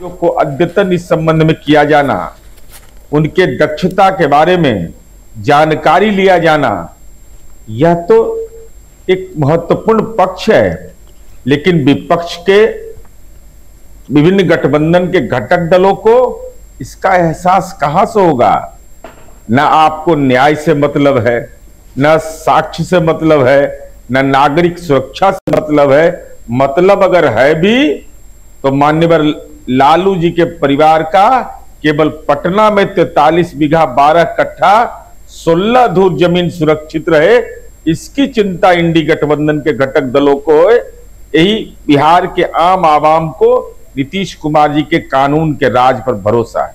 को अद्यतन इस संबंध में किया जाना, उनके दक्षता के बारे में जानकारी लिया जाना, यह तो एक महत्वपूर्ण पक्ष है, लेकिन विपक्ष के विभिन्न गठबंधन के घटक दलों को इसका एहसास कहाँ से होगा? न आपको न्याय से मतलब है, न साक्ष्य से मतलब है, न नागरिक सुरक्षा से मतलब है। मतलब अगर है भी तो मान्यवर लालू जी के परिवार का केवल पटना में तैतालीस बीघा बारह कट्ठा सोलह धूर ज़मीन सुरक्षित रहे, इसकी चिंता इंडी गठबंधन के घटक दलों को है। यही बिहार के आम आवाम को नीतीश कुमार जी के कानून के राज पर भरोसा है।